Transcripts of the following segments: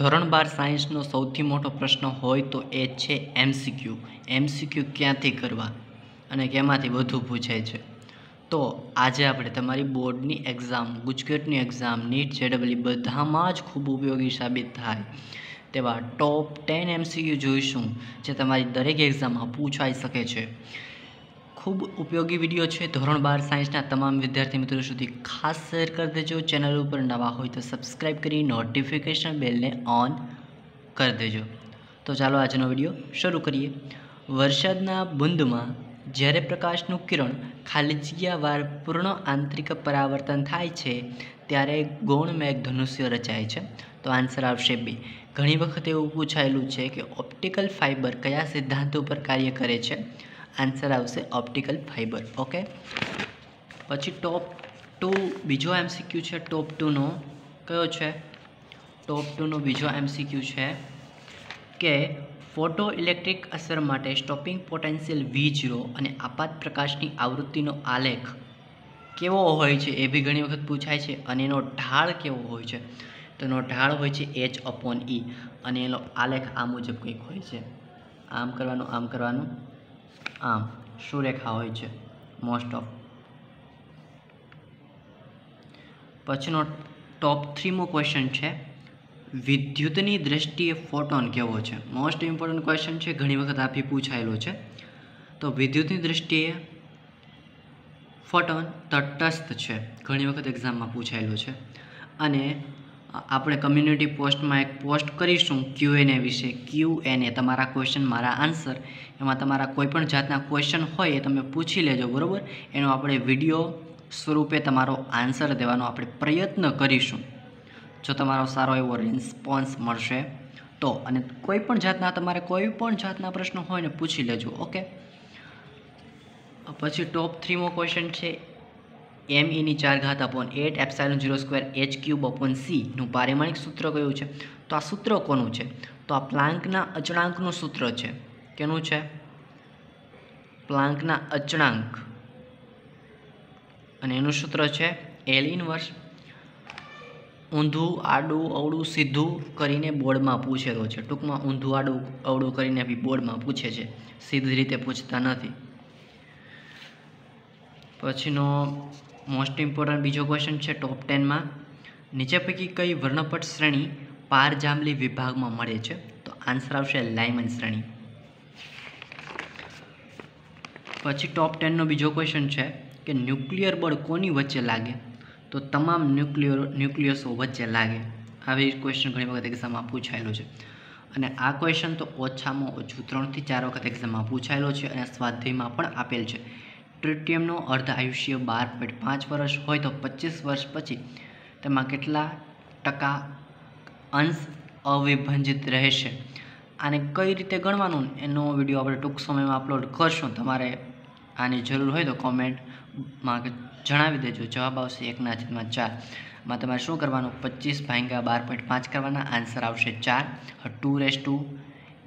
ધોરણ બાર સાયન્સનો સૌથી મોટો પ્રશ્ન હોય તો એ છે એમસીક્યુ એમસીક્યુ ક્યાંથી કરવા અને કેમાંથી વધુ પૂછાય છે? તો આજે આપણે તમારી બોર્ડની એક્ઝામ ગુજકેટની એક્ઝામ નીટ જેડબલી બધામાં જ ખૂબ ઉપયોગી સાબિત થાય તેવા ટોપ ટેન એમસીક્યુ જોઈશું જે તમારી દરેક એક્ઝામમાં પૂછાઈ શકે છે. ખૂબ ઉપયોગી વીડિયો છે. ધોરણ બાર સાયન્સના તમામ વિદ્યાર્થી મિત્રો સુધી ખાસ શેર કરી દેજો. ચેનલ ઉપર નવા હોય તો સબસ્ક્રાઈબ કરી નોટિફિકેશન બેલને ઓન કરી દેજો. તો ચાલો આજનો વીડિયો શરૂ કરીએ. વરસાદના બુંદમાં જ્યારે પ્રકાશનું કિરણ ખાલી જગ્યાવાર પૂર્ણ આંતરિક પરાવર્તન થાય છે, ત્યારે ગૌણ મેઘધનુષ્ય રચાય છે. તો આન્સર આવશે બી ઘણી વખત એવું પૂછાયેલું છે કે ઓપ્ટિકલ ફાઇબર કયા સિદ્ધાંત ઉપર કાર્ય કરે છે? આન્સર આવશે ઓપ્ટિકલ ફાઇબર, ઓકે? પછી ટોપ ટુ, બીજો એમસીક્યુ છે, ટોપ ટુનો કયો છે? ટોપ ટુનો બીજો એમસીક્યુ છે કે ફોટો ઇલેક્ટ્રિક અસર માટે સ્ટોપિંગ પોટેન્શિયલ વી જીરો અને આપાત પ્રકાશની આવૃત્તિનો આલેખ કેવો હોય છે એ બી ઘણી વખત પૂછાય છે અને એનો ઢાળ કેવો હોય છે? તો એનો ઢાળ હોય છે એચ અપોન ઈ અને એનો આલેખ આ મુજબ કંઈક હોય છે. આમ કરવાનું આમ કરવાનું. આમ, સુરેખા હોય છે મોસ્ટ ઓફ પછીનો ટોપ થ્રીમો ક્વેશ્ચન છે, વિદ્યુતની દ્રષ્ટિએ ફોટોન કેવો છે? મોસ્ટ ઇમ્પોર્ટન્ટ ક્વેશ્ચન છે, ઘણી વખત આપી પૂછાયેલો છે. તો વિદ્યુતની દ્રષ્ટિએ ફોટોન તટસ્થ છે, ઘણી વખત એક્ઝામમાં પૂછાયેલો છે. અને આપણે કમ્યુનિટી પોસ્ટમાં એક પોસ્ટ કરીશું ક્યુ એને વિશે. ક્યુ એને તમારા ક્વેશ્ચન મારા આન્સર એમાં તમારા કોઈપણ જાતના ક્વેશ્ચન હોય એ તમે પૂછી લેજો, બરાબર? એનો આપણે વીડિયો સ્વરૂપે તમારો આન્સર દેવાનો આપણે પ્રયત્ન કરીશું. જો તમારો સારો એવો રિસ્પોન્સ મળશે, તો અને કોઈ પણ જાતના, તમારે કોઈ પણ જાતના પ્રશ્નો હોય ને પૂછી લેજો ઓકે પછી ટોપ થ્રીમો ક્વેશ્ચન છે એમ એની ચાર ઘાત upon at epsilon zero square h cube upon સીનું પારિમાણિક સૂત્ર કયું છે? તો આ સૂત્ર કોનું છે? તો આ પ્લાન્કના અચળાંકનું સૂત્ર છે. કેનું છે? પ્લાન્કના અચળાંક. અને એનું સૂત્ર છે એલ ઇનવર્સ ઊંધું, આડું, અવળું, સીધું કરીને બોર્ડમાં પૂછેલો છે. ટૂંકમાં ઊંધું, આડું, અવળું કરીને બી બોર્ડમાં પૂછે છે. સીધી રીતે પૂછતા નથી. પછીનો મોસ્ટ ઇમ્પોર્ટન્ટ બીજો ક્વેશ્ચન છે ટોપ ટેનમાં નીચે પૈકી કઈ વર્ણપટ શ્રેણી પાર જાંબલી વિભાગમાં મળે છે? તો આન્સર આવશે લાયમન શ્રેણી. પછી ટોપ ટેનનો બીજો ક્વેશ્ચન છે કે ન્યુક્લિયર બળ કોની વચ્ચે લાગે? તો તમામ ન્યુક્લિયર ન્યુક્લિયસો વચ્ચે લાગે. આવી ક્વેશ્ચન ઘણી વખત એક્ઝામમાં પૂછાયેલો છે. અને આ ક્વેશ્ચન તો ઓછામાં ઓછું ત્રણથી ચાર વખત એક્ઝામમાં પૂછાયેલો છે અને સ્વાધ્યાયમાં પણ આપેલ છે. ટ્રિટિયમનો અર્ધ આયુષ્ય બાર પોઈન્ટ પાંચ વર્ષ હોય તો પચીસ વર્ષ પછી તેમાં કેટલા ટકા અંશ અવિભંજિત રહેશે? આને કઈ રીતે ગણવાનું? એનો વીડિયો આપણે ટૂંક સમયમાં અપલોડ કરશું. તમારે આની જરૂર હોય તો કોમેન્ટમાં જણાવી દેજો. જવાબ આવશે એકના છેદમાં ચાર. માં તમારે શું કરવાનું? પચીસ ભાંગ્યા બાર પોઈન્ટ પાંચ કરવાના. આન્સર આવશે ચાર. ટુ રેસ ટુ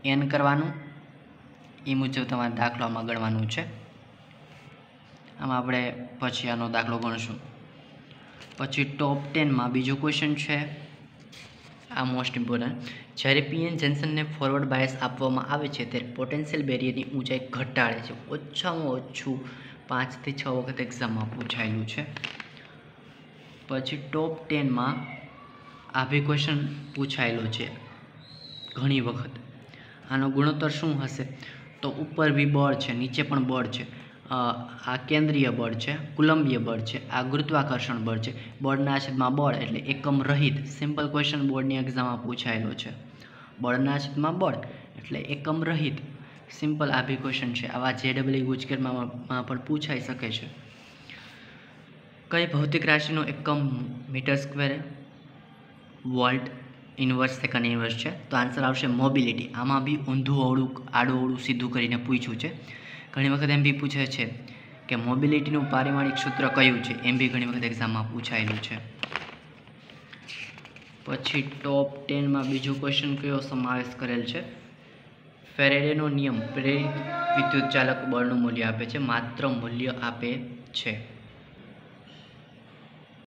એન કરવાનું. એ મુજબ તમારે દાખલામાં ગણવાનું છે. આમાં આપણે પછી આનો દાખલો ગણશું. પછી ટોપ ટેનમાં બીજો ક્વેશ્ચન છે. આ મોસ્ટ ઇમ્પોર્ટન્ટ જ્યારે પીએન જેન્સનને ફોરવર્ડ બાયસ આપવામાં આવે છે, ત્યારે પોટેન્શિયલ બેરિયરની ઊંચાઈ ઘટાડે છે. ઓછામાં ઓછું પાંચથી છ વખત એક્ઝામમાં પૂછાયેલું છે. પછી ટોપ ટેનમાં આ બી ક્વેશ્ચન પૂછાયેલો છે ઘણી વખત. આનો ગુણોત્તર શું હશે? તો ઉપર બી બળ છે, નીચે પણ બળ છે. આ કેન્દ્રીય બળ છે, કુલંબીય બળ છે, આ ગુરુત્વાકર્ષણ બળ છે. બળના છેદમાં બળ એટલે એકમ રહિત સિમ્પલ ક્વેશ્ચન બોર્ડની એક્ઝામમાં પૂછાયેલો છે. બળના છેદમાં બળ એટલે એકમ રહિત સિમ્પલ આ બી ક્વેશ્ચન છે. આવા જે ડબલ્યુ ગુજકેટમાં પણ પૂછાઈ શકે છે. કઈ ભૌતિક રાશિનો એકમ metre square, volt inverse second inverse છે? તો આન્સર આવશે મોબિલિટી આમાં બી ઊંધું, અવળું, આડું, અવળું સીધું કરીને પૂછ્યું છે. ઘણી વખત એમ બી પૂછે છે કે મોબિલિટીનું પારિમાણિક સૂત્ર કયું છે? એમ બી ઘણી વખત એક્ઝામમાં પૂછાયેલું છે. પછી ટોપ ટેનમાં બીજો ક્વેશ્ચન કયો સમાવેશ કરેલ છે? ફેરેડેનો નિયમ પ્રેરિત વિદ્યુત ચાલક બળનું મૂલ્ય આપે છે, માત્ર મૂલ્ય આપે છે.